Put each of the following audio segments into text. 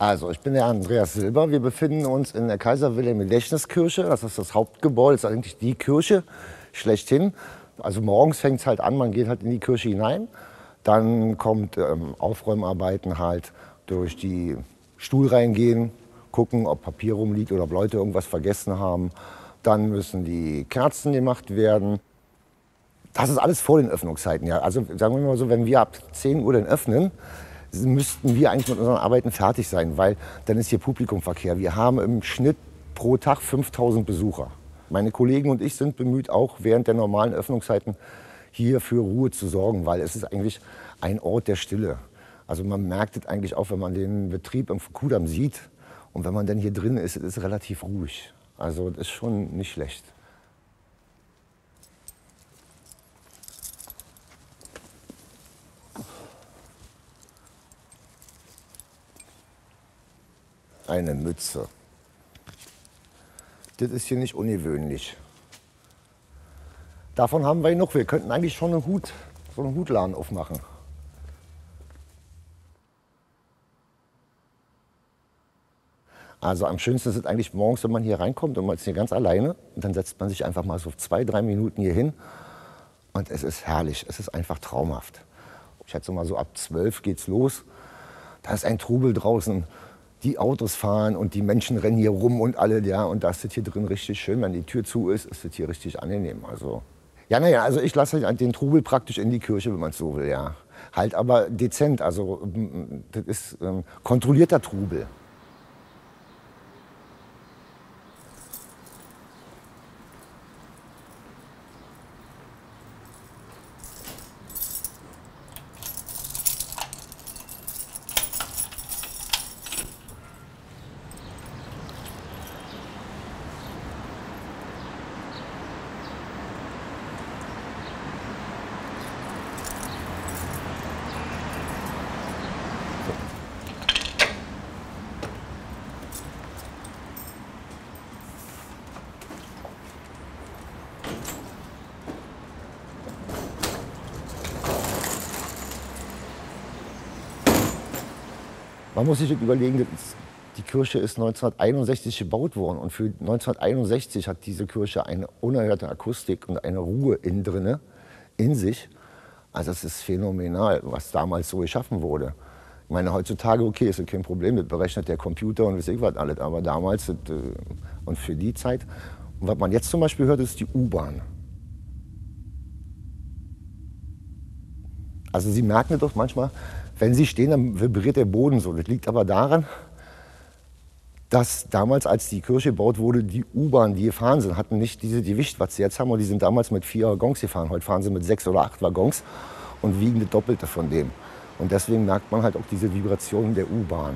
Also, ich bin der Andreas Silber. Wir befinden uns in der Kaiser Wilhelm Gedächtniskirche. Das ist das Hauptgebäude, das ist eigentlich die Kirche schlechthin. Also morgens fängt es halt an, man geht halt in die Kirche hinein. Dann kommt ähm, Aufräumarbeiten halt durch die Stuhlreihen gehen, gucken, ob Papier rumliegt oder ob Leute irgendwas vergessen haben. Dann müssen die Kerzen gemacht werden. Das ist alles vor den Öffnungszeiten. Ja. Also sagen wir mal so, wenn wir ab 10 Uhr dann öffnen, müssten wir eigentlich mit unseren Arbeiten fertig sein, weil dann ist hier Publikumverkehr. Wir haben im Schnitt pro Tag 5000 Besucher. Meine Kollegen und ich sind bemüht, auch während der normalen Öffnungszeiten hier für Ruhe zu sorgen, weil es ist eigentlich ein Ort der Stille. Also man merkt es eigentlich auch, wenn man den Betrieb im Kudamm sieht und wenn man dann hier drin ist, es ist relativ ruhig. Also das ist schon nicht schlecht. Eine Mütze. Das ist hier nicht ungewöhnlich. Davon haben wir genug. Wir könnten eigentlich schon einen Hut, so einen Hutladen aufmachen. Also am schönsten ist es eigentlich morgens, wenn man hier reinkommt und man ist hier ganz alleine. Und dann setzt man sich einfach mal so zwei, drei Minuten hier hin. Und es ist herrlich. Es ist einfach traumhaft. Ich schätze mal so ab zwölf geht's los. Da ist ein Trubel draußen. Die Autos fahren und die Menschen rennen hier rum und alle, ja. Und da ist es hier drin richtig schön. Wenn die Tür zu ist, ist es hier richtig angenehm. Also, ja, naja, also ich lasse halt den Trubel praktisch in die Kirche, wenn man es so will, ja. Halt aber dezent, also mm, das ist ähm, kontrollierter Trubel. Muss sich überlegen, die Kirche ist 1961 gebaut worden und für 1961 hat diese Kirche eine unerhörte Akustik und eine Ruhe innen drinne, in sich. Also es ist phänomenal, was damals so geschaffen wurde. Ich meine, heutzutage, okay, ist kein Problem, das berechnet der Computer und weiß ich was alles, aber damals äh, und für die Zeit. Und was man jetzt zum Beispiel hört, ist die U-Bahn. Also Sie merken doch manchmal, Wenn sie stehen, dann vibriert der Boden so. Das liegt aber daran, dass damals, als die Kirche gebaut wurde, die U-Bahn, die gefahren sind, hatten nicht diese Gewicht, was sie jetzt haben. Und die sind damals mit vier Waggons gefahren. Heute fahren sie mit sechs oder acht Waggons und wiegen das Doppelte von dem. Und deswegen merkt man halt auch diese Vibration der U-Bahn.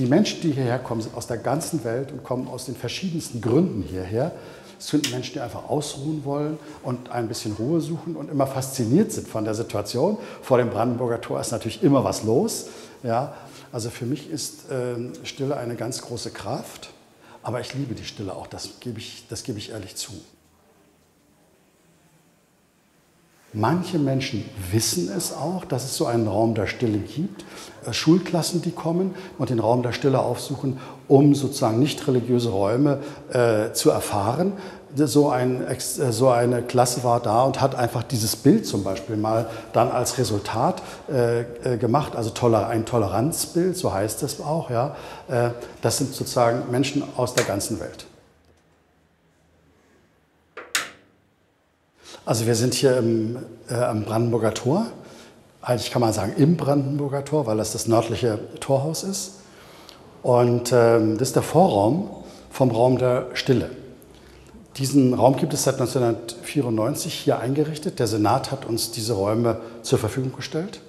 Die Menschen, die hierher kommen, sind aus der ganzen Welt und kommen aus den verschiedensten Gründen hierher. Es sind Menschen, die einfach ausruhen wollen und ein bisschen Ruhe suchen und immer fasziniert sind von der Situation. Vor dem Brandenburger Tor ist natürlich immer was los. Ja, also für mich ist äh, Stille eine ganz große Kraft. Aber ich liebe die Stille auch, das gebe ich, das gebe ich ehrlich zu. Manche Menschen wissen es auch, dass es so einen Raum der Stille gibt. Äh, Schulklassen, die kommen und den Raum der Stille aufsuchen, um sozusagen nicht religiöse Räume äh, zu erfahren. So, ein, äh, so, eine Klasse war da und hat einfach dieses Bild zum Beispiel mal dann als Resultat äh, äh gemacht, also toler, ein Toleranzbild, so heißt es auch. Ja. Äh, das sind sozusagen Menschen aus der ganzen Welt. Also wir sind hier im, äh, am Brandenburger Tor. Eigentlich kann man sagen im Brandenburger Tor, weil das das nördliche Torhaus ist. Und ähm, das ist der Vorraum vom Raum der Stille. Diesen Raum gibt es seit 1994 hier eingerichtet. Der Senat hat uns diese Räume zur Verfügung gestellt.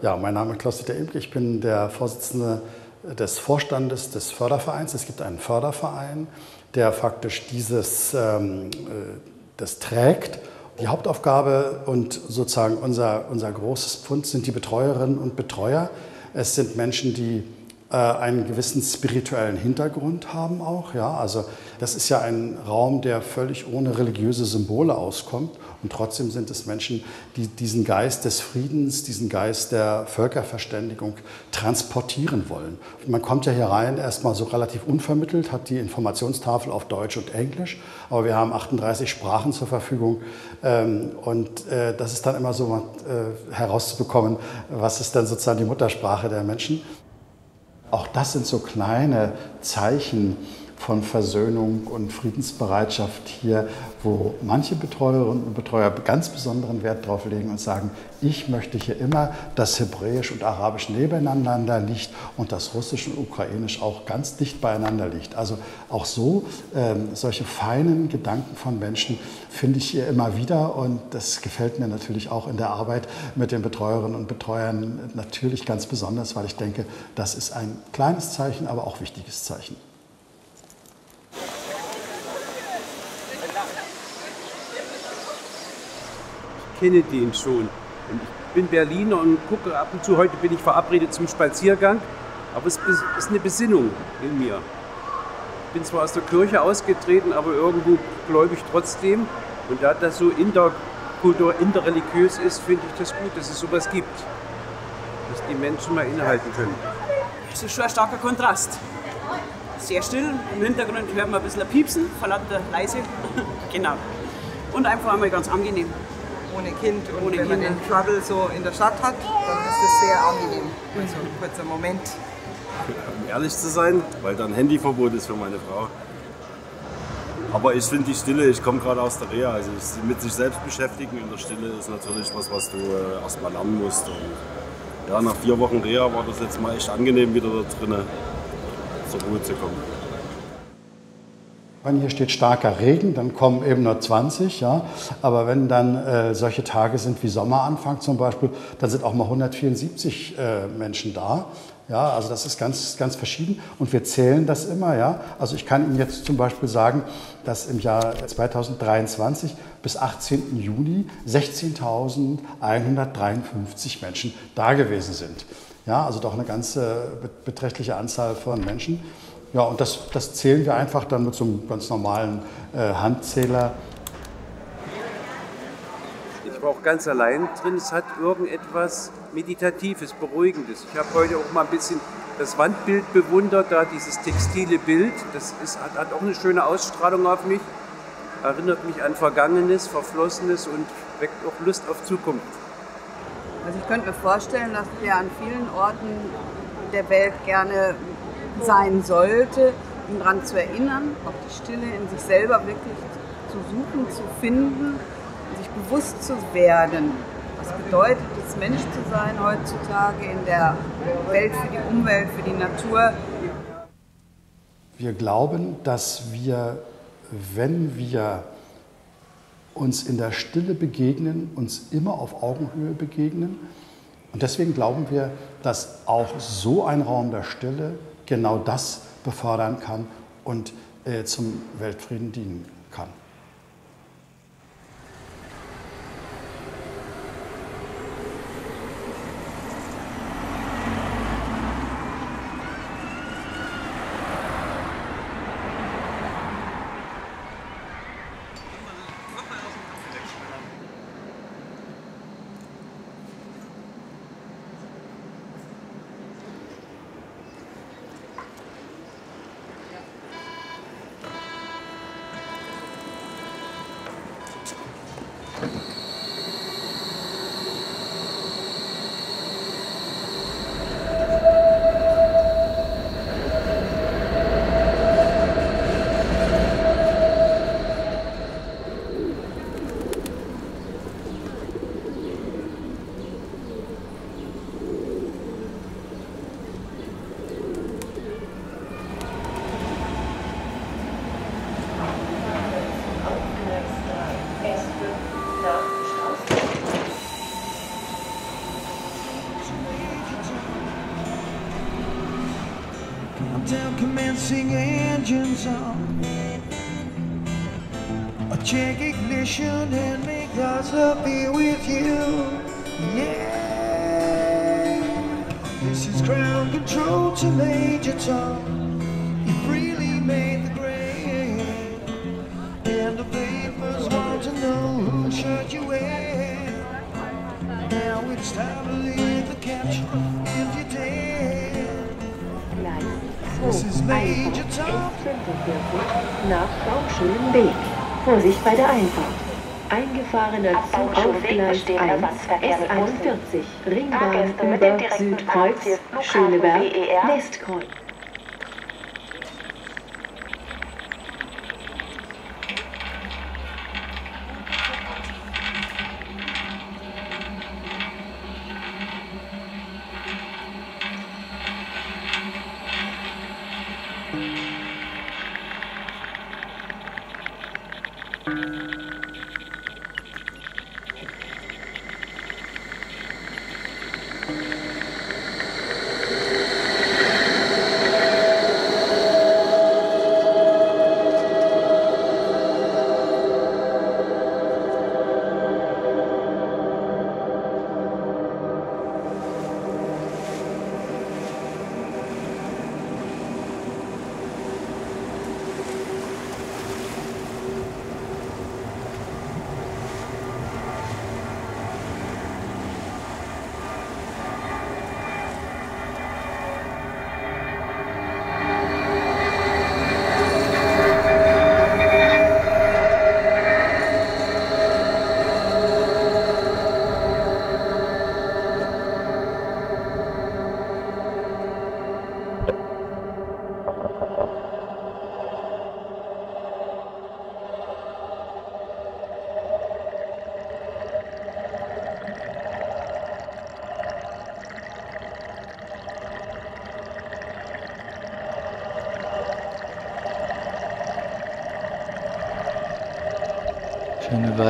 Ja, mein Name ist Klaus-Dieter Imke. Ich bin der Vorsitzende des Vorstandes des Fördervereins. Es gibt einen Förderverein, der faktisch dieses ähm, äh, das trägt die Hauptaufgabe und sozusagen unser, unser großes Pfund sind die Betreuerinnen und Betreuer. Es sind Menschen, die äh, einen gewissen spirituellen Hintergrund haben auch. Ja? Also das ist ja ein Raum, der völlig ohne religiöse Symbole auskommt. Und trotzdem sind es Menschen, die diesen Geist des Friedens, diesen Geist der Völkerverständigung transportieren wollen. Man kommt ja hier rein erstmal so relativ unvermittelt, hat die Informationstafel auf Deutsch und Englisch, aber wir haben 38 Sprachen zur Verfügung. Ähm, und äh, das ist dann immer so äh, herauszubekommen, was ist dann sozusagen die Muttersprache der Menschen. Auch das sind so kleine Zeichen von Versöhnung und Friedensbereitschaft hier, wo manche Betreuerinnen und Betreuer ganz besonderen Wert drauf legen und sagen, ich möchte hier immer, dass Hebräisch und Arabisch nebeneinander liegt und dass Russisch und Ukrainisch auch ganz dicht beieinander liegt. Also auch so ähm, solche feinen Gedanken von Menschen finde ich hier immer wieder und das gefällt mir natürlich auch in der Arbeit mit den Betreuerinnen und Betreuern natürlich ganz besonders, weil ich denke, das ist ein kleines Zeichen, aber auch wichtiges Zeichen. Kenne den schon. Und ich bin Berliner und gucke ab und zu, heute bin ich verabredet zum Spaziergang, aber es ist eine Besinnung in mir. Ich bin zwar aus der Kirche ausgetreten, aber irgendwo gläubig trotzdem. Und da das so interkultur, interreligiös ist, finde ich das gut, dass es sowas gibt. Dass die Menschen mal innehalten können. Das ist schon ein starker Kontrast. Sehr still, im Hintergrund hört man ein bisschen Piepsen, verlangt leise. genau. Und einfach einmal ganz angenehm ohne Kind und ohne wenn man den Trouble so in der Stadt hat, dann ist das sehr angenehm. Also ein kurzer Moment. Um ehrlich zu sein, weil da ein Handyverbot ist für meine Frau. Aber ich finde die Stille, ich komme gerade aus der Reha, also mit sich selbst beschäftigen in der Stille ist natürlich was, was du äh, erstmal lernen musst. Und ja, nach vier Wochen Reha war das jetzt mal echt angenehm, wieder da drinnen zur Ruhe zu kommen. Wenn hier steht starker Regen, dann kommen eben nur 20, ja. Aber wenn dann äh, solche Tage sind wie Sommeranfang zum Beispiel, dann sind auch mal 174 äh, Menschen da. Ja, also das ist ganz, ganz verschieden und wir zählen das immer. Ja. Also ich kann Ihnen jetzt zum Beispiel sagen, dass im Jahr 2023 bis 18. Juni 16.153 Menschen da gewesen sind. Ja, also doch eine ganz äh, beträchtliche Anzahl von Menschen. Ja, und das, das zählen wir einfach dann mit so einem ganz normalen äh, Handzähler. Ich war auch ganz allein drin. Es hat irgendetwas Meditatives, Beruhigendes. Ich habe heute auch mal ein bisschen das Wandbild bewundert, da dieses textile Bild. Das ist, hat, hat auch eine schöne Ausstrahlung auf mich. Erinnert mich an Vergangenes, Verflossenes und weckt auch Lust auf Zukunft. Also ich könnte mir vorstellen, dass wir an vielen Orten der Welt gerne sein sollte, um daran zu erinnern, auch die Stille in sich selber wirklich zu suchen, zu finden, sich bewusst zu werden. Was bedeutet es, Mensch zu sein heutzutage in der Welt für die Umwelt, für die Natur? Wir glauben, dass wir, wenn wir uns in der Stille begegnen, uns immer auf Augenhöhe begegnen. Und deswegen glauben wir, dass auch so ein Raum der Stille genau das befördern kann und äh, zum Weltfrieden dienen Einfahrt. Eingefahrener Zug auf Gleis 1, S41, Ringbahn über Südkreuz, Schöneberg, Westkreuz.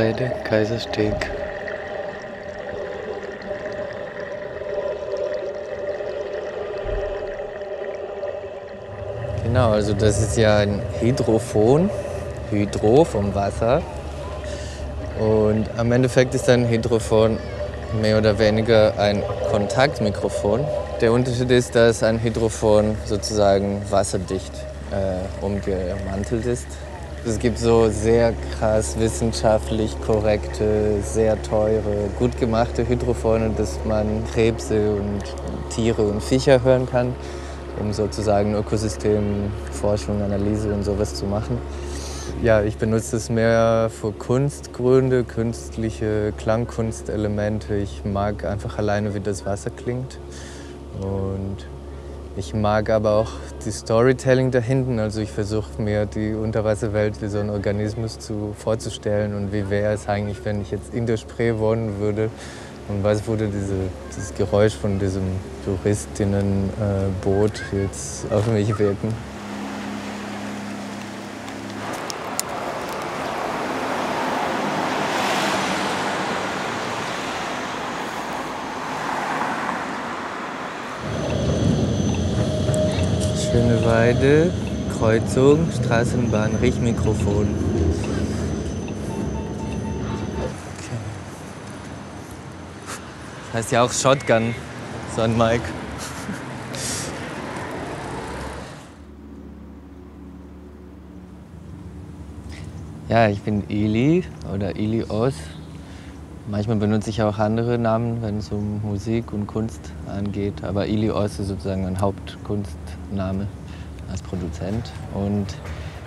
Schöneweide, Kaisersteg. Genau, also das ist ja ein Hydrophon, Hydro vom Wasser. Und am Endeffekt ist ein Hydrophon mehr oder weniger ein Kontaktmikrofon. Der Unterschied ist, dass ein Hydrophon sozusagen wasserdicht äh, umgemantelt ist. Es gibt so sehr krass wissenschaftlich korrekte, sehr teure, gut gemachte Hydrophone, dass man Krebse und Tiere und Viecher hören kann, um sozusagen Ökosystemforschung, Analyse und sowas zu machen. Ja, ich benutze es mehr für Kunstgründe, künstliche Klangkunstelemente. Ich mag einfach alleine, wie das Wasser klingt. Und ich mag aber auch die Storytelling da hinten. Also ich versuche mir die Unterwasserwelt wie so ein Organismus zu, vorzustellen. Und wie wäre es eigentlich, wenn ich jetzt in der Spree wohnen würde und was würde diese, dieses Geräusch von diesem Touristinnenboot äh, jetzt auf mich wirken. Schöneweide, Kreuzung, Straßenbahn, Richtmikrofon. Das heißt ja auch Shotgun, so ein Mike. Ja, ich bin Eli oder Eli Oz. Manchmal benutze ich auch andere Namen, wenn es um Musik und Kunst angeht. Aber Eli Oz ist sozusagen mein Hauptkunstname als Produzent. Und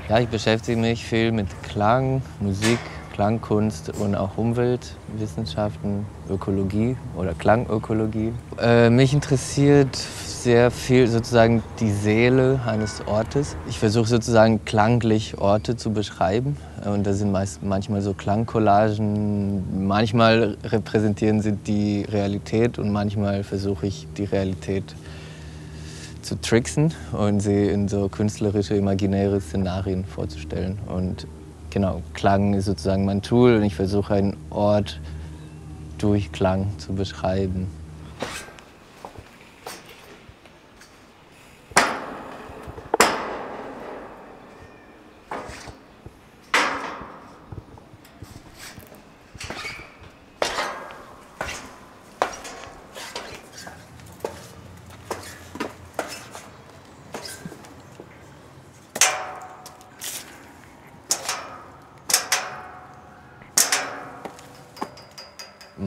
ja, ich beschäftige mich viel mit Klang, Musik, Klangkunst und auch Umweltwissenschaften, Ökologie oder Klangökologie. Äh, mich interessiert sehr viel sozusagen die Seele eines Ortes. Ich versuche sozusagen klanglich Orte zu beschreiben. Und das sind meist, manchmal so Klangcollagen. Manchmal repräsentieren sie die Realität und manchmal versuche ich die Realität zu tricksen und sie in so künstlerische, imaginäre Szenarien vorzustellen. Und genau, Klang ist sozusagen mein Tool und ich versuche einen Ort durch Klang zu beschreiben.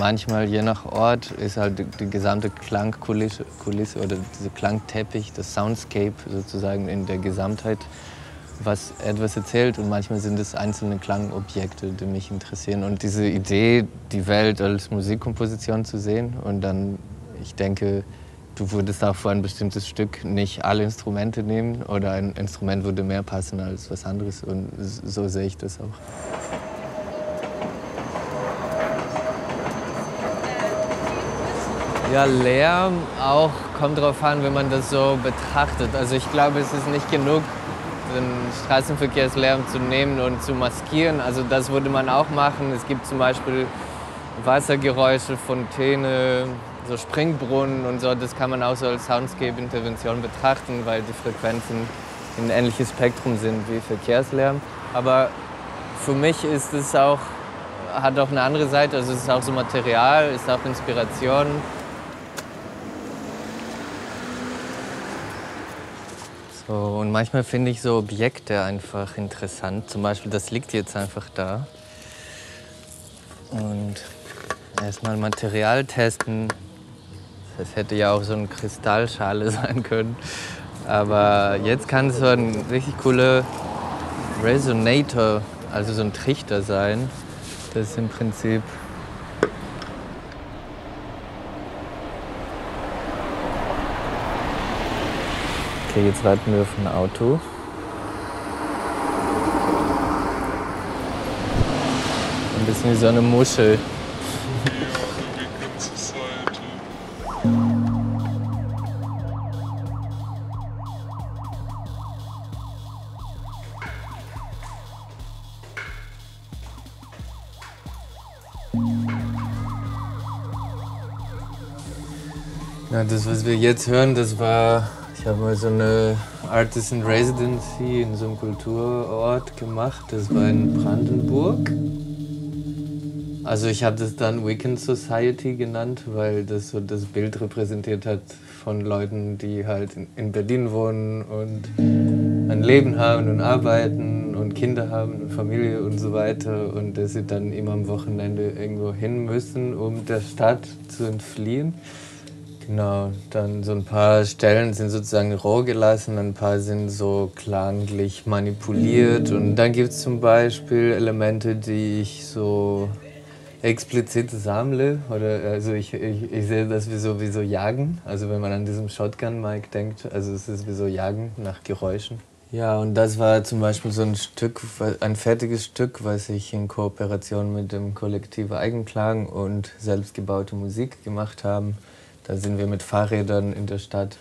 Manchmal, je nach Ort, ist halt die, die gesamte Klangkulisse Kulisse oder dieser Klangteppich, das Soundscape sozusagen in der Gesamtheit, was etwas erzählt. Und manchmal sind es einzelne Klangobjekte, die mich interessieren. Und diese Idee, die Welt als Musikkomposition zu sehen und dann, ich denke, du würdest auch für ein bestimmtes Stück nicht alle Instrumente nehmen oder ein Instrument würde mehr passen als was anderes. Und so sehe ich das auch. Ja, Lärm auch kommt darauf an, wenn man das so betrachtet. Also ich glaube, es ist nicht genug, den Straßenverkehrslärm zu nehmen und zu maskieren. Also das würde man auch machen. Es gibt zum Beispiel Wassergeräusche, Fontäne, so Springbrunnen und so. Das kann man auch so als Soundscape-Intervention betrachten, weil die Frequenzen ein ähnliches Spektrum sind wie Verkehrslärm. Aber für mich ist es auch, hat auch eine andere Seite. Also es ist auch so Material, ist auch Inspiration. So, und manchmal finde ich so Objekte einfach interessant. Zum Beispiel, das liegt jetzt einfach da. Und erstmal Material testen. Das hätte ja auch so eine Kristallschale sein können. Aber jetzt kann es so ein richtig cooler Resonator, also so ein Trichter sein. Das ist im Prinzip kriege jetzt wir auf ein Auto. Ein bisschen wie so eine Muschel. Ja, das, was wir jetzt hören, das war ich habe mal so eine Artist in Residency in so einem Kulturort gemacht. Das war in Brandenburg. Also ich habe das dann Weekend Society genannt, weil das so das Bild repräsentiert hat von Leuten, die halt in Berlin wohnen und ein Leben haben und arbeiten und Kinder haben und Familie und so weiter und dass sie dann immer am Wochenende irgendwo hin müssen, um der Stadt zu entfliehen. Genau, dann so ein paar Stellen sind sozusagen roh gelassen, ein paar sind so klanglich manipuliert und dann gibt es zum Beispiel Elemente, die ich so explizit sammle. Oder also ich, ich, ich sehe das wie so, wie so Jagen. Also wenn man an diesem Shotgun-Mic denkt, also es ist wie so Jagen nach Geräuschen. Ja, und das war zum Beispiel so ein Stück, ein fertiges Stück, was ich in Kooperation mit dem Kollektiv Eigenklang und selbstgebaute Musik gemacht haben. Da sind wir mit Fahrrädern in der Stadt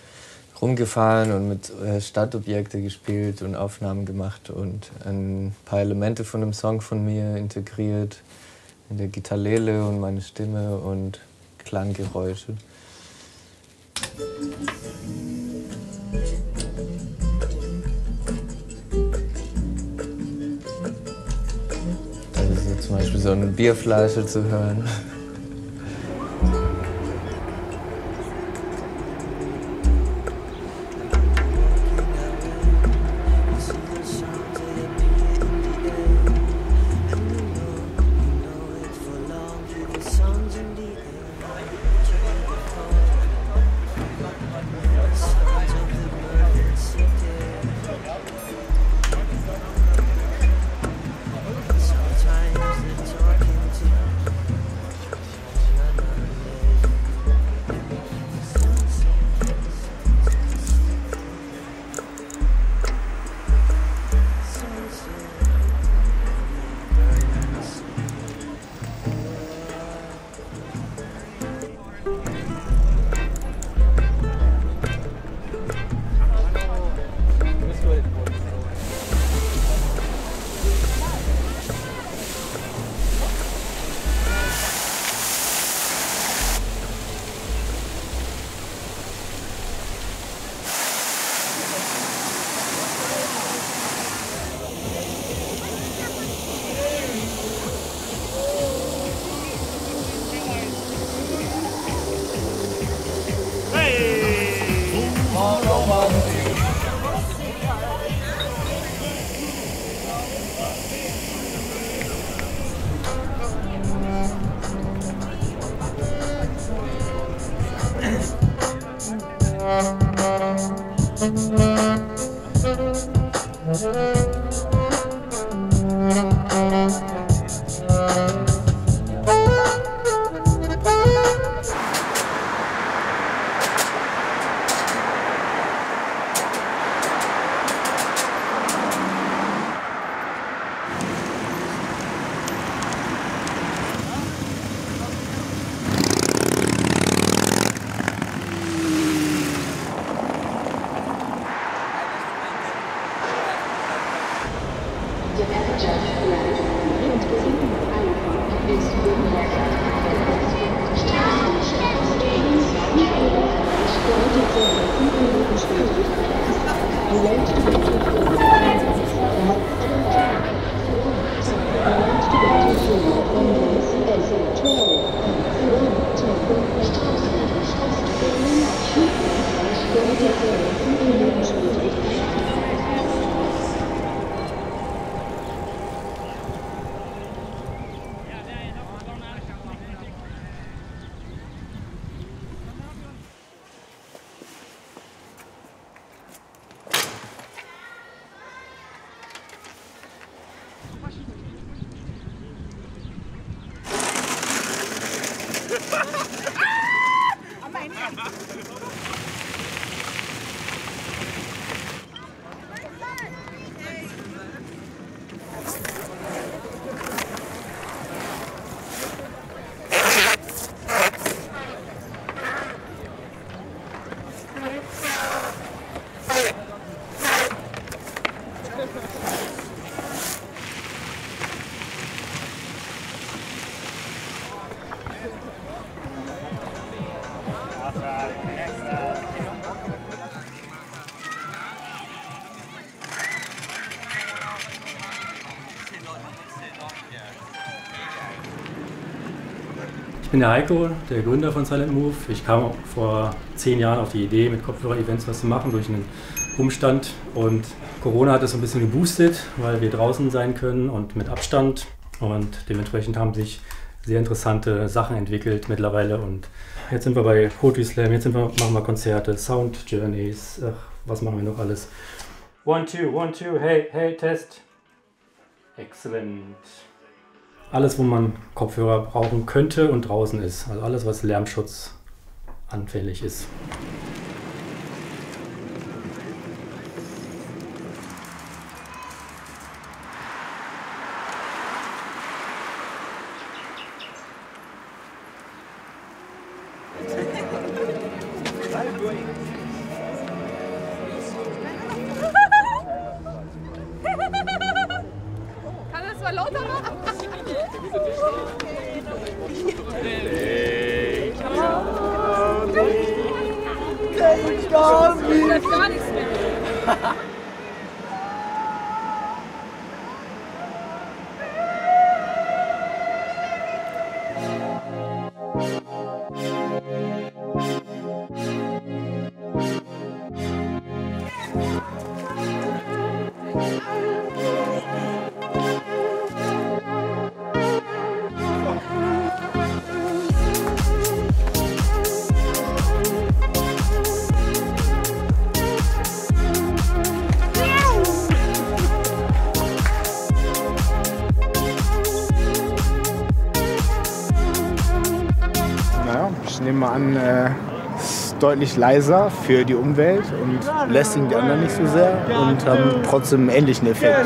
rumgefahren und mit äh, Stadtobjekte gespielt und Aufnahmen gemacht und ein paar Elemente von einem Song von mir integriert in der Gitarrele und meine Stimme und Klanggeräusche. Da ist jetzt zum Beispiel so eine Bierflasche zu hören. Bin der Heiko, der Gründer von Silent Move. Ich kam vor zehn Jahren auf die Idee, mit Kopfhörer-Events was zu machen durch einen Umstand. Und Corona hat es so ein bisschen geboostet, weil wir draußen sein können und mit Abstand. Und dementsprechend haben sich sehr interessante Sachen entwickelt mittlerweile. Und jetzt sind wir bei Poetry Slam, jetzt wir, machen wir Konzerte, Sound Journeys, ach, was machen wir noch alles? One, two, one, two, hey, hey, Test. Excellent. Alles, wo man Kopfhörer brauchen könnte und draußen ist. Also alles, was Lärmschutz anfällig ist. Deutlich leiser für die Umwelt und lästigen die anderen nicht so sehr und haben trotzdem einen ähnlichen Effekt.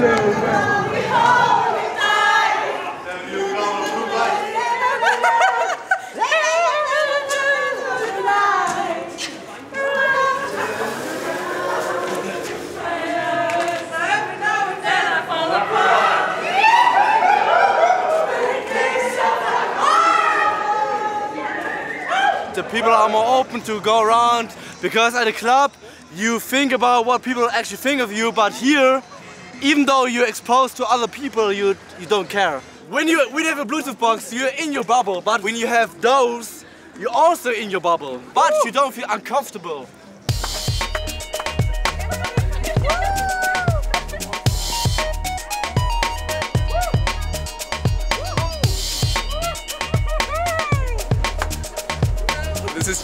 To go around because at a club you think about what people actually think of you but here even though you're exposed to other people you you don't care. When you when you have a bluetooth box you're in your bubble but when you have those you're also in your bubble but you don't feel uncomfortable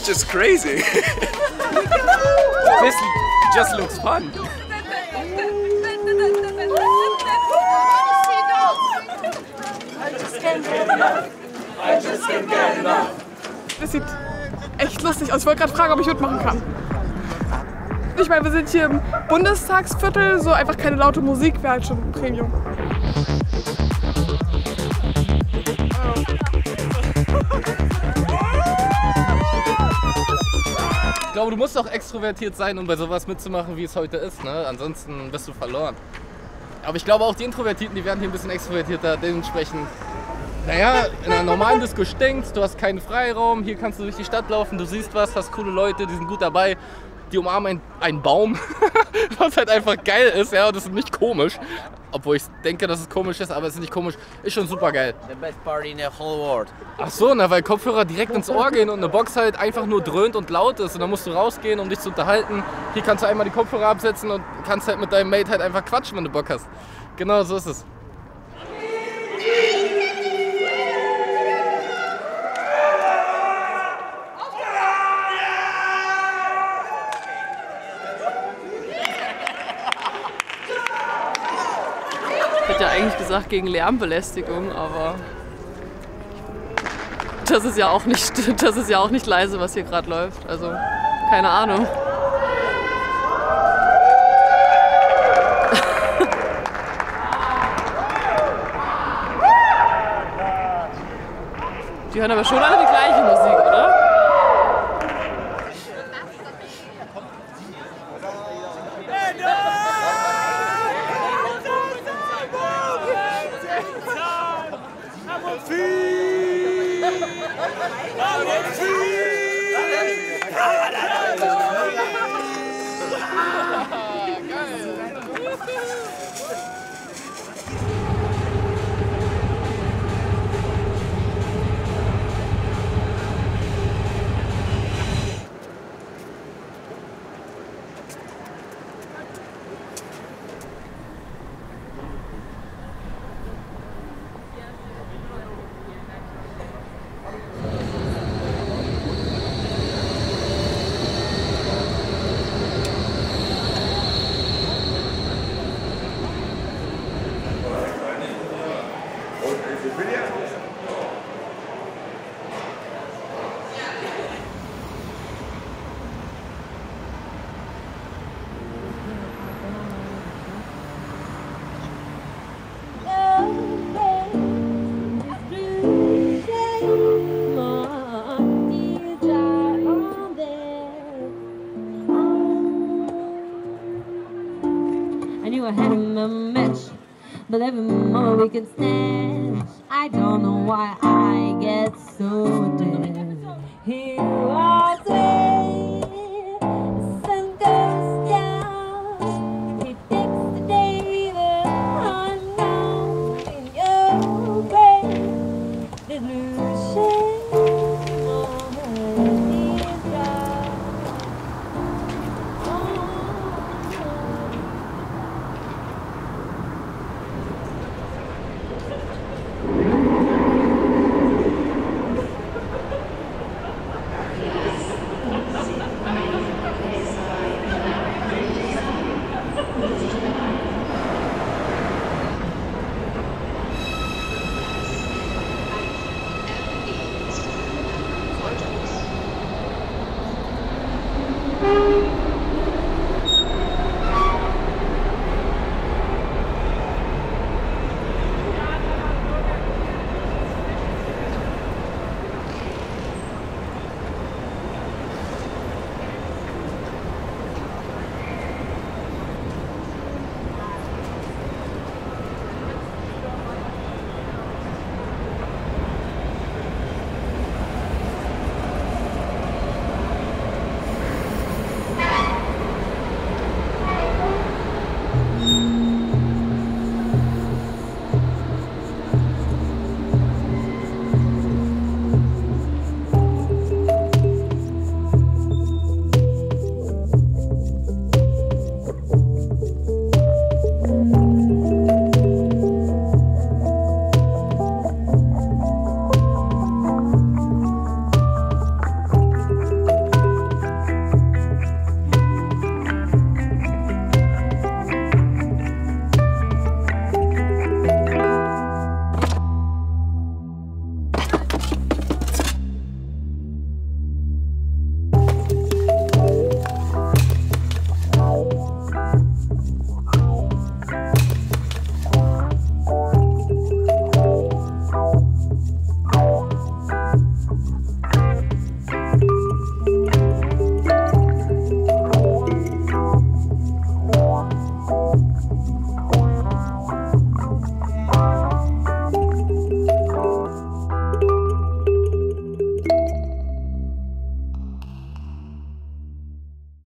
just crazy. this just looks fun. Das sieht echt lustig aus. Ich wollte gerade fragen, ob ich mitmachen kann. Ich meine, wir sind hier im Bundestagsviertel, so einfach keine laute Musik wäre halt schon Premium. Glaube, du musst auch extrovertiert sein, um bei sowas mitzumachen, wie es heute ist. Ne? Ansonsten bist du verloren. Aber ich glaube auch die Introvertierten, die werden hier ein bisschen extrovertierter. Dementsprechend, naja, in einer normalen Disco stinkt's, du hast keinen Freiraum, hier kannst du durch die Stadt laufen, du siehst was, hast coole Leute, die sind gut dabei. Die umarmen einen, Baum, was halt einfach geil ist, ja, und das ist nicht komisch. Obwohl ich denke, dass es komisch ist, aber es ist nicht komisch. Ist schon super geil. The best party in the whole world. Ach so, na, weil Kopfhörer direkt ins Ohr gehen und eine Box halt einfach nur dröhnt und laut ist. Und dann musst du rausgehen, um dich zu unterhalten. Hier kannst du einmal die Kopfhörer absetzen und kannst halt mit deinem Mate halt einfach quatschen, wenn du Bock hast. Genau so ist es. Ich hätte ja eigentlich gesagt gegen Lärmbelästigung, aber das ist ja auch nicht, das ist ja auch nicht leise, was hier gerade läuft. Also keine Ahnung. Die hören aber schon alle die gleiche Musik, oder? But every more we can stand. I don't know why